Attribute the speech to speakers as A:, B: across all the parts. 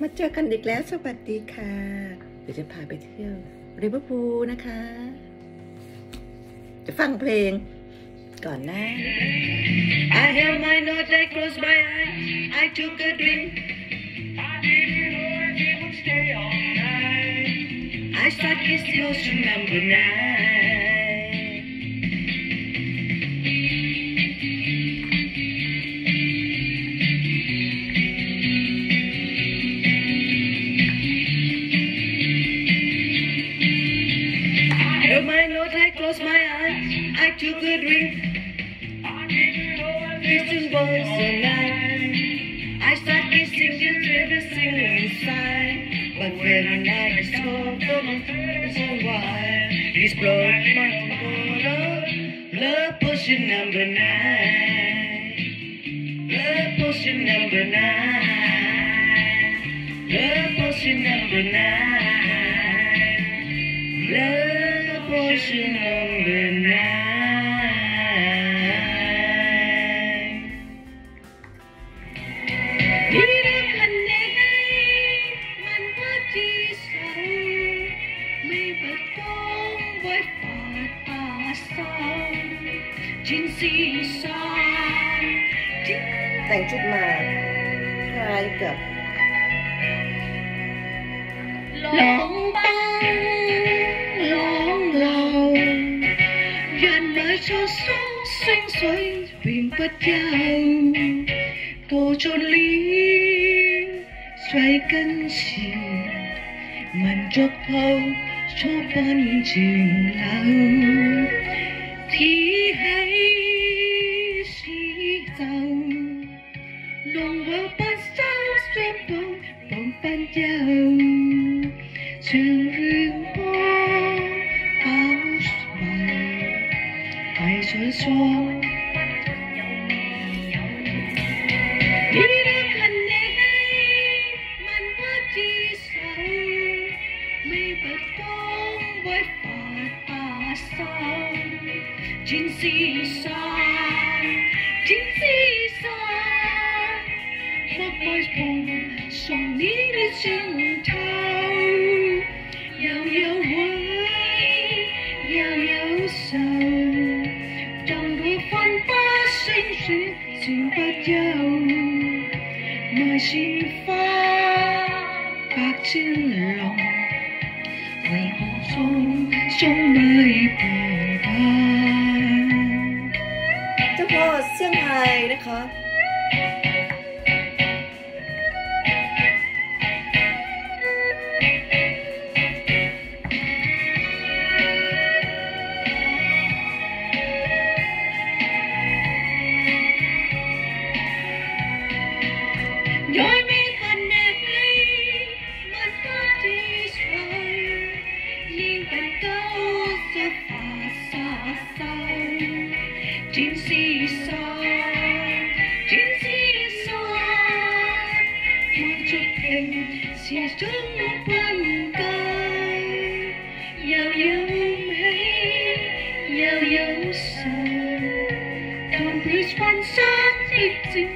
A: มาเจอกันอีกแล้ว สวัสดีค่ะ เดี๋ยวจะพาไปเที่ยวริเวอร์พูลนะคะ จะฟังเพลงก่อนนะ I have my note I closed my eyes I took a drink
B: I didn't know if it would stay all night.
A: I start kissing ocean number nine Close my eyes, I took a drink. Kissing boys and I, start kissing you through the singer inside. But when I night I saw from my friends on he's blowing my corner. Love pushing number nine. Love pushing number nine. Love pushing number nine. Love pushing number nine. lộn ta lộn lầu gần nơi cho xuống xanh xoay bình bất nhau cô trôn lý xoay cân chiều màn chốt
C: thâu cho ban chiều lâu, thì hãy xí dòng lòng vỡ
A: bắt sao xuyên bóng bóng ban nhau. 不收相绑绑不休。像 Cheers. Yêu yêu mây Yêu yêu sầu ทำให้ฝันสักอีกจริง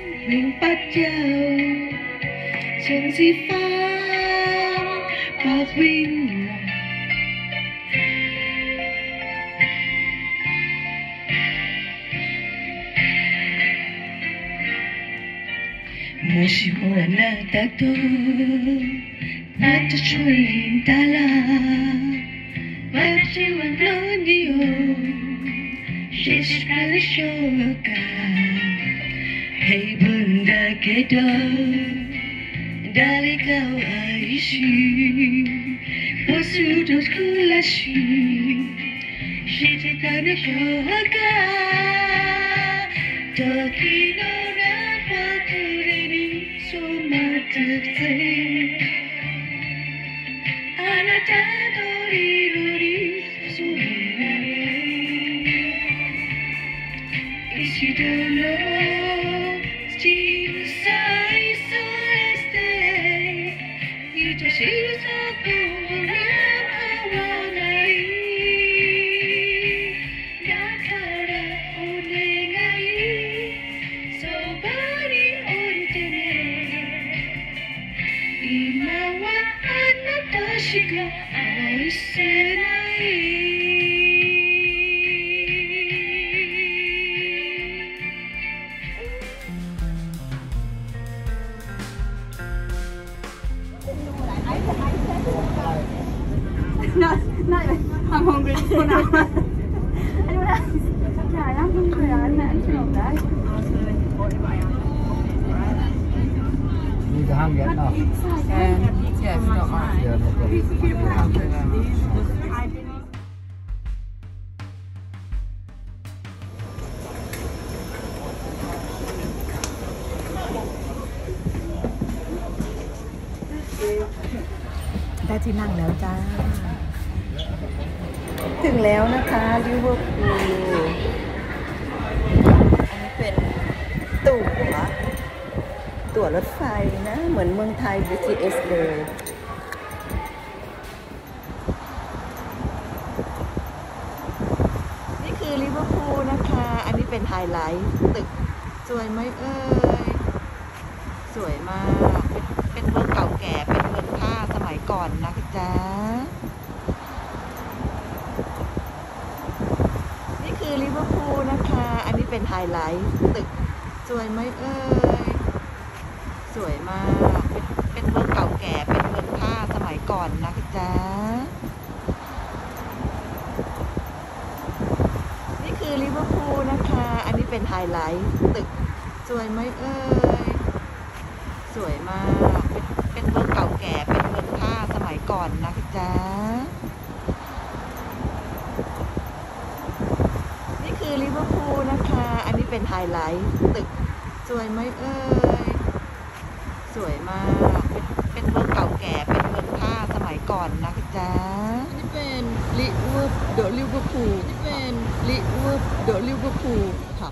A: Wasi man audio Shishkal shoka Hey bunda kedo Dari kau aishi Wasu dos kulashi Shishkal shoka Toki no you don't know,
D: ที่นั่งแล้วจ้า ถึงแล้วนะคะลิเวอร์พูลอันนี้เป็นตั๋วตั๋วรถไฟนะ เหมือนเมืองไทย BTS เลยนี่คือลิเวอร์พูลนะคะ อันนี้เป็นไฮไลท์ตึก สวยไหมเอ่ย สวยมาก เป็นเมืองเก่าแก่ เป็น ยก่อนนะจ๊ะ นี่คือลิเวอร์พูลนะคะ อันนี้เป็นไฮไลท์ตึก สวยไหมเอ่ย สวยมากเป็นเมืองเก่าแก่ เป็นเมืองท่าสมัยก่อนนะจ๊ะ นี่คือลิเวอร์พูลนะคะ อันนี้เป็นไฮไลท์ตึก สวยไหมเอ่ย สวยมาก เป็นเมืองเก่าแก่ เป็น ยก่อนนะจ๊ะ นี่คือลิเวอร์พูลนะคะ อันนี้เป็นไฮไลท์ตึก สวยไหมเอ่ย สวยมากเป็นเมืองเก่าแก่ เป็นเมืองท่าสมัยก่อนนะจ๊ะ นี่เป็นลิเวอร์ the ลิเวอร์พูลนี่เป็นลิเวอร์เดอะลิเวอร์พูลค่ะ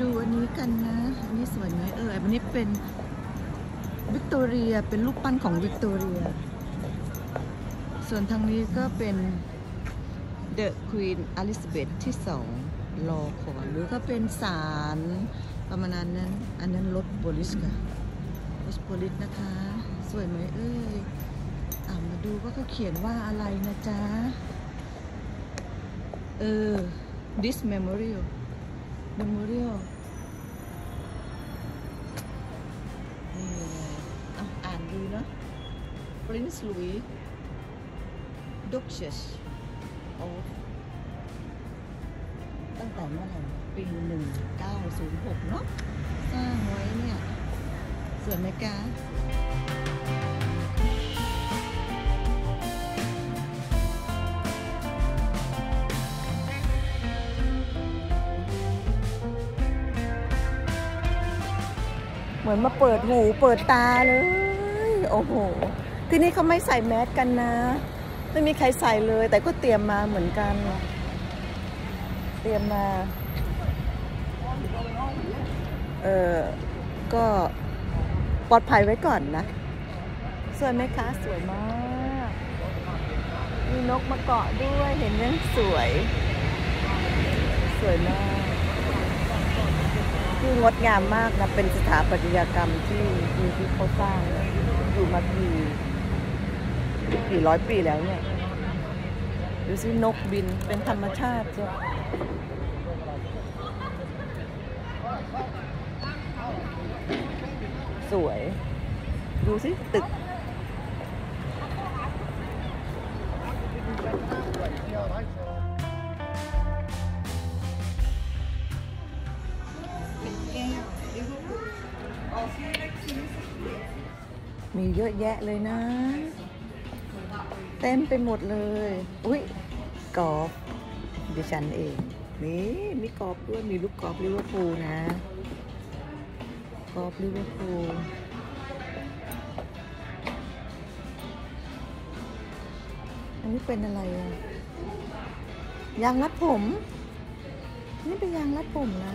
D: ดูอันนี้กันนะ อันนี้สวยไหมเอออันนี้เป็นวิกตอเรีย เป็นรูปปั้นของวิกตอเรีย ส่วนทางนี้ก็เป็น the Queen Elizabeth ที่สอง law court หรือก็เป็นศาลประมาณนั้น อันนั้นรถ police ค่ะรถ police นะคะ สวยไหมเอ้ยอ่ามาดูว่าเขาเขียนว่าอะไรนะจ๊ะ เออ this memorial memorial นี่อะอ่านดูนะ Prince Louis Duchess of ตั้งแต่เมื่อไหร่ปี 1906 เนาะสร้างไว้เนี่ยสวยไหมกะ เหมือนมาเปิดหูเปิดตาเลย โอ้โห ที่นี่เขาไม่ใส่แมสกันนะ ไม่มีใครใส่เลย แต่ก็เตรียมมาเหมือนกัน เตรียมมา เออก็ปลอดภัยไว้ก่อนนะ สวยไหมคะ สวยมาก มีนกมาเกาะด้วย เห็นยังสวย สวยมาก คืองดงามมากนะ เป็นสถาปัตยกรรมที่ที่ที่เขาสร้างอยู่มากี่กี่ร้อยปีแล้วเนี่ย ดูสินกบินเป็นธรรมชาติจ้ะสวย ดูสิตึก มีเยอะแยะเลยนะ เต็มไปหมดเลย อุ้ยกอล์ฟดิฉันเอง นี่มีกอล์ฟด้วยมีลูกกอล์ฟลิเวอร์พูลนะกอล์ฟลิเวอร์พูลอันนี้เป็นอะไรอะยางรัดผม นี่เป็นยางรัดผมนะ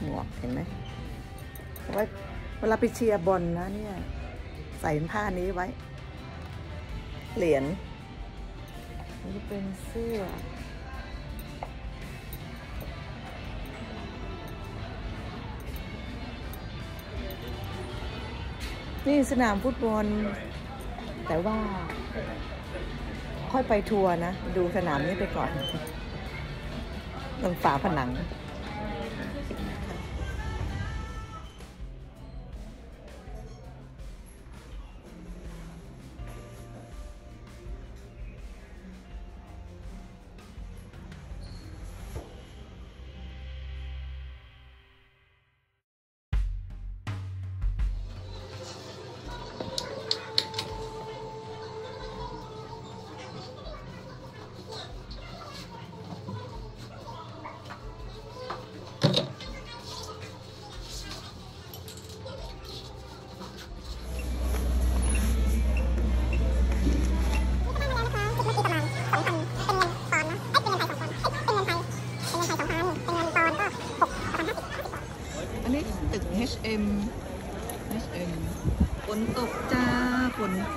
D: หมวกเห็นไหมไว้ วลาไปเชียร์บอลนะเนี่ย ใส่ผ้านี้ไว้ เหรียญนี่เป็นเสื้อ นี่สนามฟุตบอล แต่ว่า ค่อยไปทัวร์นะ ดูสนามนี้ไปก่อนตรงฝาผนัง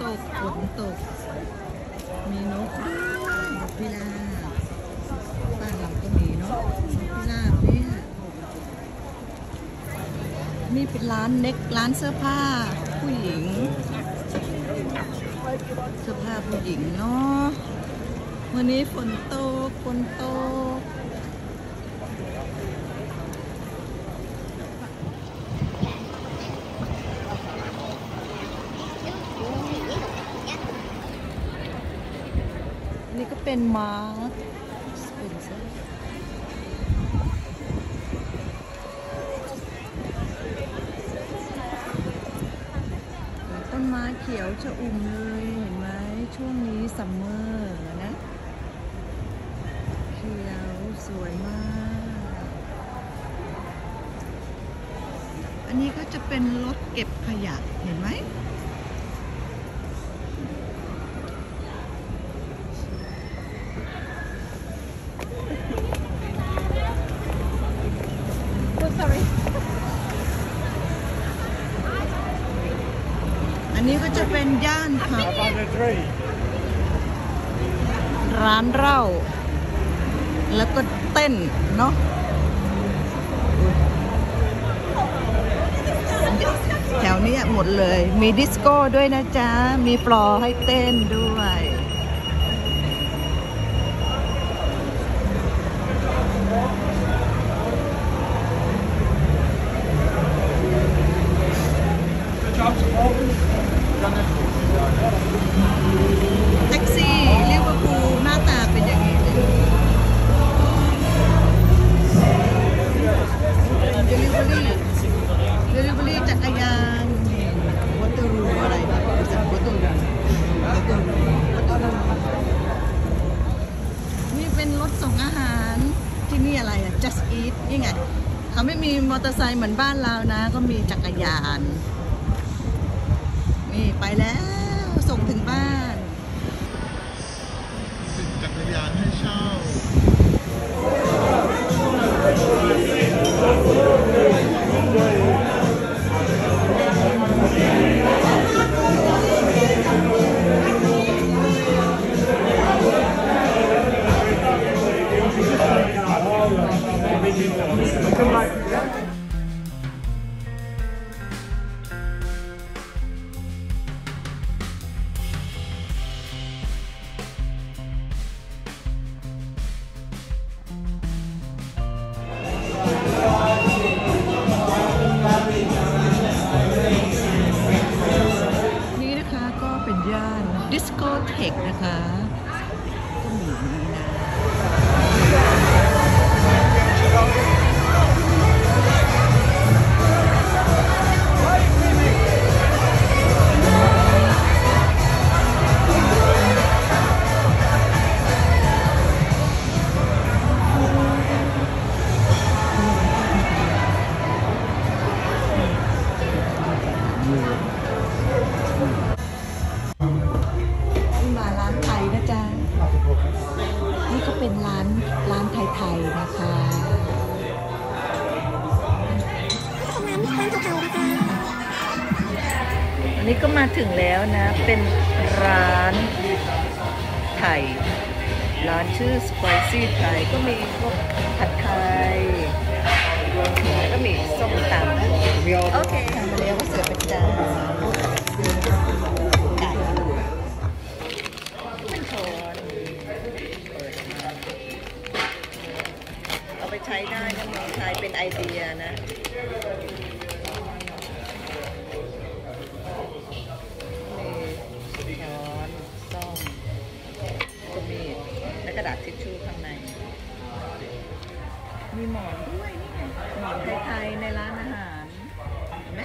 D: ตกฝนตก มีนกด้วยนกพิราบบ้านเราก็มีเนาะนกพิราบเนี่ยนี่เป็นร้านเน็กร้านเสื้อผ้าผู้หญิง เสื้อผ้าผู้หญิงเนาะวันนี้ฝนตกฝนตก เป็น Marks Spencer ต้นไม้เขียวชะอุ่มเลยเห็นไหมช่วงนี้ summer นะเขียวสวยมาก อันนี้ก็จะเป็นรถเก็บขยะเห็นไหม อันนี้ก็จะเป็นย่านผับ
B: 503.
D: ร้านเหล้าแล้วก็เต้นเนาะแถวเนี้ยหมดเลย มีดิสโก้ด้วยนะจ๊ะ มีฟลอร์ให้เต้นด้วย 系啊。 นะ เป็นร้านไทย ร้านชื่อ Spicy Thai ก็มีพวกผัดไทยก็มีส้มตำโอเคทำมาแล้วก็เสือประจานไก่เป็นโทนเอาไปใช้ได้นะเมืองไทยเป็นไอเดียนะ มีหมอนด้วยนี่ไงหมอนไทยๆในร้านอาหารเห็นไหม